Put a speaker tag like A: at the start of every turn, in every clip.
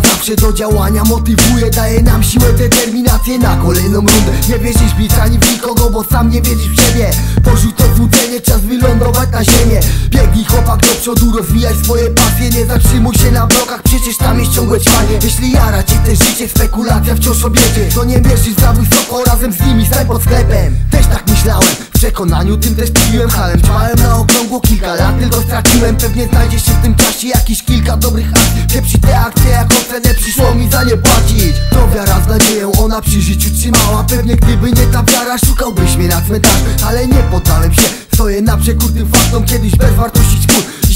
A: zawsze do działania motywuje Daje nam siłę, determinację na kolejną rundę. Nie wierzysz nic ani w nikogo, bo sam nie wierzysz w siebie. Porzuć to złudzenie, czas wylądować na ziemię. Biegnij chłopak do przodu, rozwijaj swoje pasje. Nie zatrzymuj się na blokach, przecież tam jest ciągłe ćwanie Jeśli jara cię też życie, spekulacja wciąż obiedzie. To nie mierzysz za wysoko, razem z nimi stań pod sklepem. Też tak myślałem, w przekonaniu tym też piłem halem Trwałem na okrągło kilka lat, tylko straciłem. Pewnie znajdzie się w tym czasie jakiś kilka dobrych akcji Pieprzy te akcje, jako cenę przyszło mi za nie płacić. To wiara z nadzieją, ona przy życiu trzymała. Pewnie gdyby nie ta wiara, szukałbyś mnie na cmentarzu Ale nie poddałem się, stoję na przekór tym faktom. Kiedyś bez wartości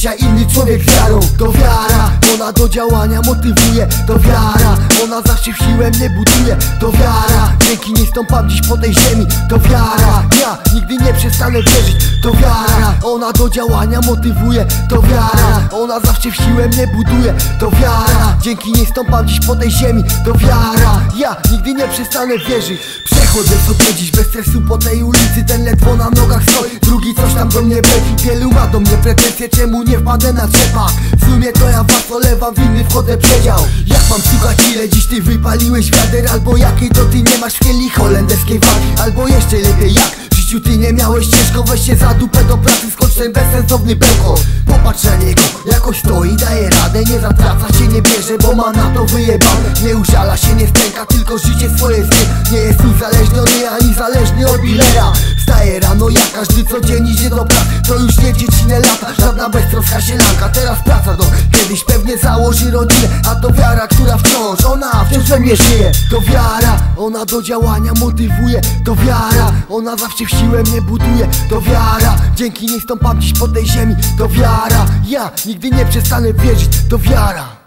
A: dzisiaj inny człowiek wiarą. To wiara, ona do działania motywuje. To wiara, ona zawsze w siłę mnie buduje. To wiara, dzięki niej stąpam dziś po tej ziemi. To wiara, ja nigdy nie przestanę wierzyć. To wiara, ona do działania motywuje. To wiara, ona zawsze w siłę mnie buduje. To wiara, dzięki niej stąpam dziś po tej ziemi. To wiara, ja nigdy nie przestanę wierzyć. Przechodzę sobie dziś bez stresu po tej ulicy. Ten ledwo na nogach stoi, drugi coś tam do mnie breci Wielu ma do mnie pretensje, czemu nie wpadę na trzepak W sumie to ja was olewam, w inny wchodzę przedział. Jak mam słuchać ile dziś ty wypaliłeś wiader? Albo jakiej to ty nie masz w kieli holenderskiej wagi? Albo jeszcze lepiej jak w życiu ty nie miałeś ciężko Weź się za dupę do pracy, skocz ten bezsensowny bełkot Popatrz na niego, jakoś stoi, daje radę Nie zatraca się, nie bierze, bo ma na to wyjebane. Nie użala się, nie stęka, tylko życie swoje znie Nie jest uzależniony, ani zależny od dealera Wstaje rano, jak każdy co dzień idzie do pracy. To już nie dziecinne lata, żadna beztroska sielanka Teraz praca do kiedyś pewnie założy rodzinę A to wiara, która wciąż, ona mnie żyje. To wiara, ona do działania motywuje. To wiara, ona zawsze w siłę mnie buduje. To wiara, dzięki niej stąpam dziś po tej ziemi. To wiara, ja nigdy nie przestanę wierzyć. To wiara